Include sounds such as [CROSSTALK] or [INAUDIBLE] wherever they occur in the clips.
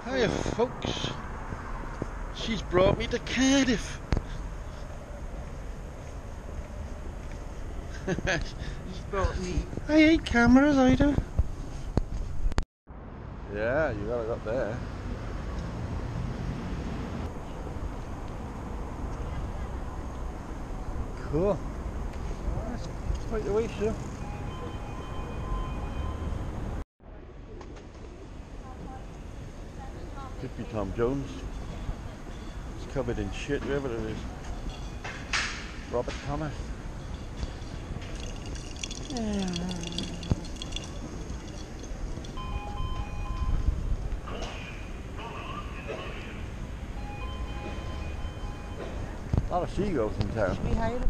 Hiya folks. She's brought me to Cardiff. He's brought me. I hate cameras, I do. Yeah, you got it up there. Cool. That's quite the way, sir. Tom Jones. It's covered in shit, whoever it is. Robert Thomas. A lot of seagulls in town. Should we hire a bike?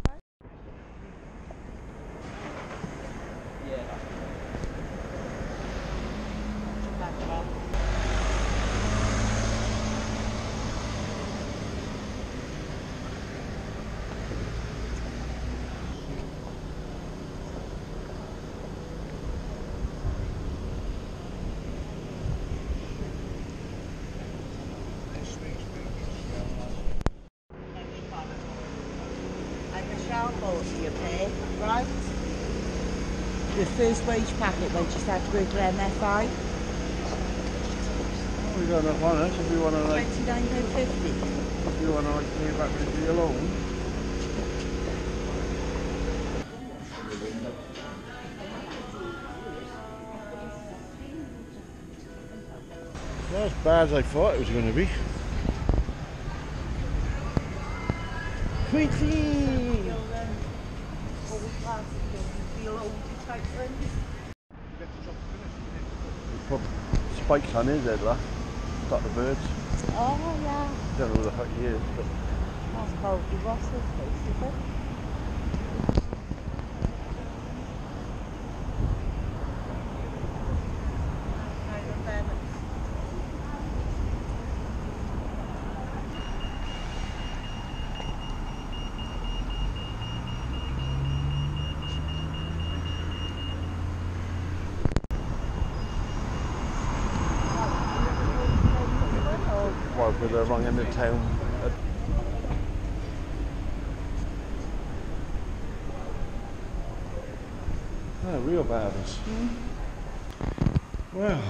Like a shower boat you pay, right? The first wage packet registered with MFI, We got enough on it. If you want to like, twenty nine pound fifty. if you want to like pay back with your loan. Not as bad as I thought it was going to be. Quitty! Put spikes on his head, that. Stop the birds. Oh yeah, Don't know who the fuck he is, but that's Colby Ross's basically. well, we're the wrong end of town. Oh, real bad. this. Hmm. Well,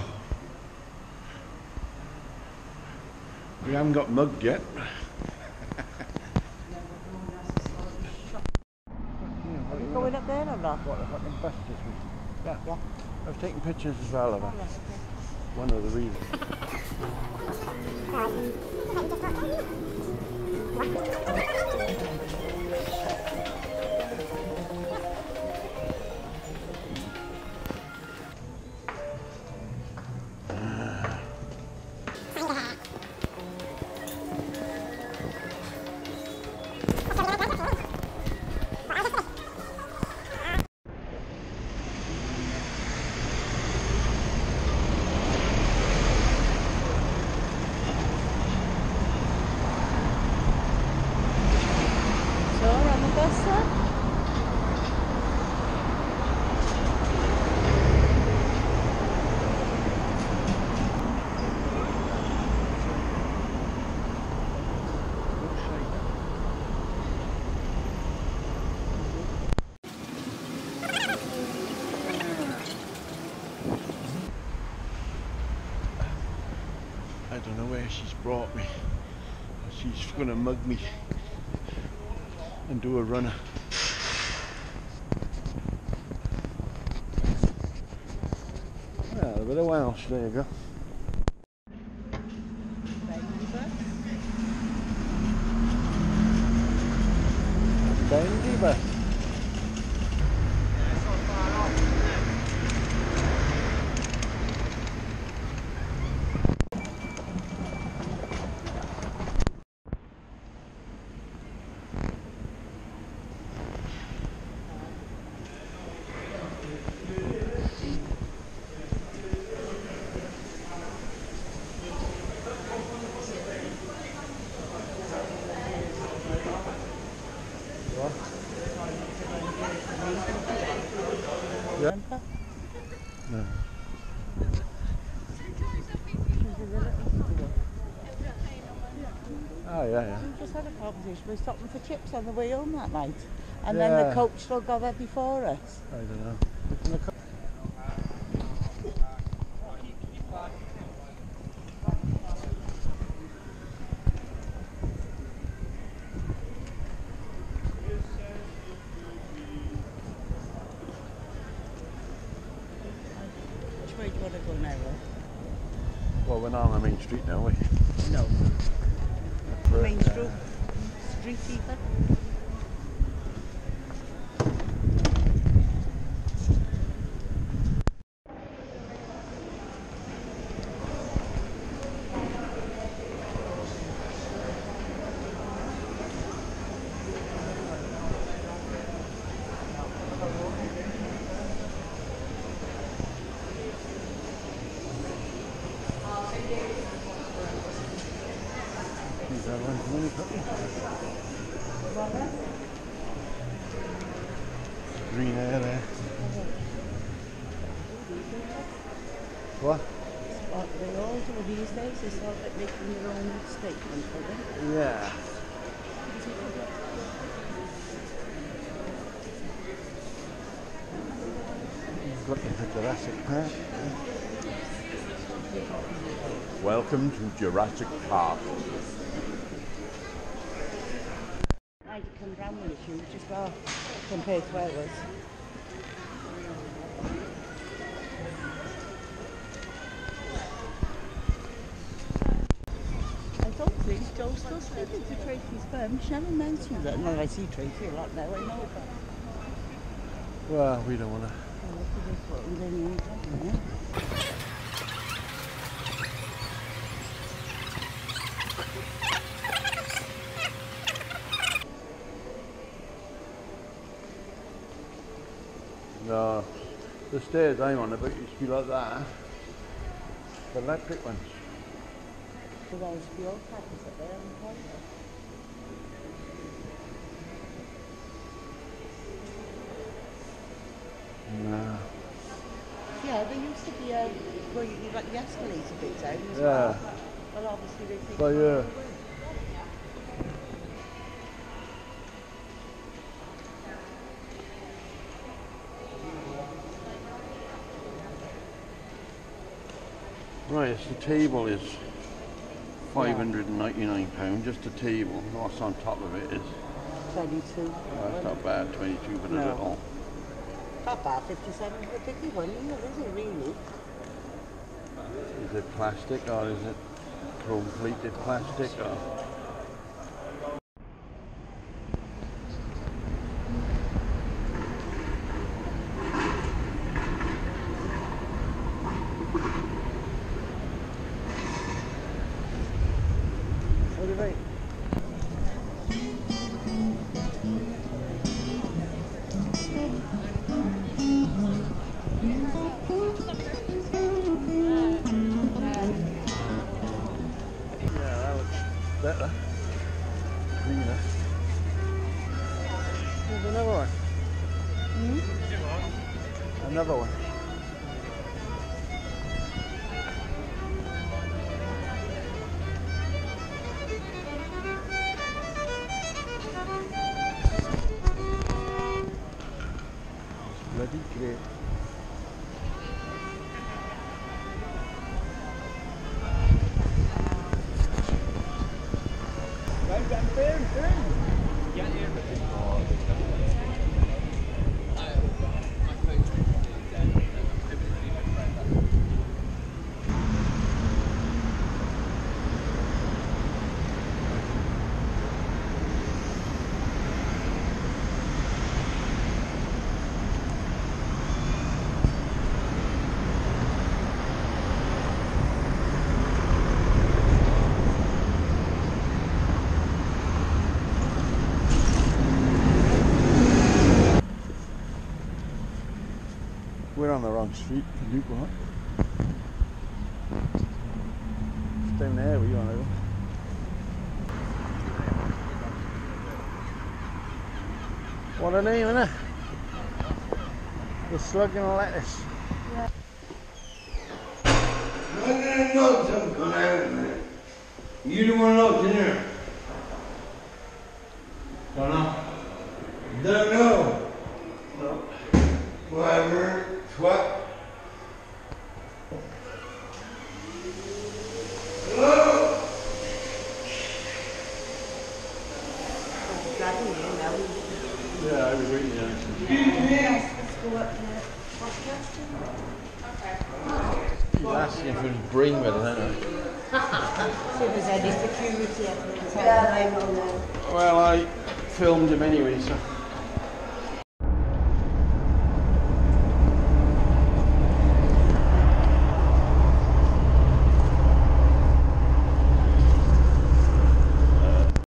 we haven't got mugged yet. [LAUGHS] Are going up there or not? What the fucking bus this week? Yeah. Yeah. I've taken pictures as well of it. One of the reasons. Where she's brought me. She's gonna mug me and do a runner. Well, a bit of Welsh, there you go. Just had a conversation. We stopped them for chips on the way home that night. And then the coach still got there before us. I don't know. Which way do you want to go now, Well, we're not on the main street now, are we. No. Main Street. Street even. Is that one from any company? Green air there. What? What they all do these days, they start like making their own statement for them. Yeah. Looking for Jurassic Park. Eh? Welcome to Jurassic Park. I had to come down with a huge as well, compared to ours. I don't think Joe's still speaking to Tracy's firm. She never mentioned it. No, I see Tracy a lot now, I know that. Well, we don't want to. Oh, look at this one, then you ain't got it, No, the stairs I'm on about used to be like that. The electric ones. So there's the old packets up there on the corner. No. Yeah, there used to be a, well, you, you like the escalator bit down as Yeah. well. Well, obviously they think. But yeah. So the table is five hundred and ninety nine pound, just a table. What's on top of it is 22. oh, that's not bad, twenty two for the No. little. Not bad, 57 for a picky one, either, is it really? Is it plastic or is it chrome plated plastic or 了。On the wrong street for Luke what? It's down there where we want to go. What a name, innit? The slug and lettuce. I didn't know something come out of it. You the one looked in there. Don't know. Don't know. No. Whatever. What? Hello? Bloody hell, now. Yeah, I was waiting there. Yes, let's go up there. What's the question? He's asking if his brain with it, isn't See if there's any security up there. I. Well, I filmed him anyway, so.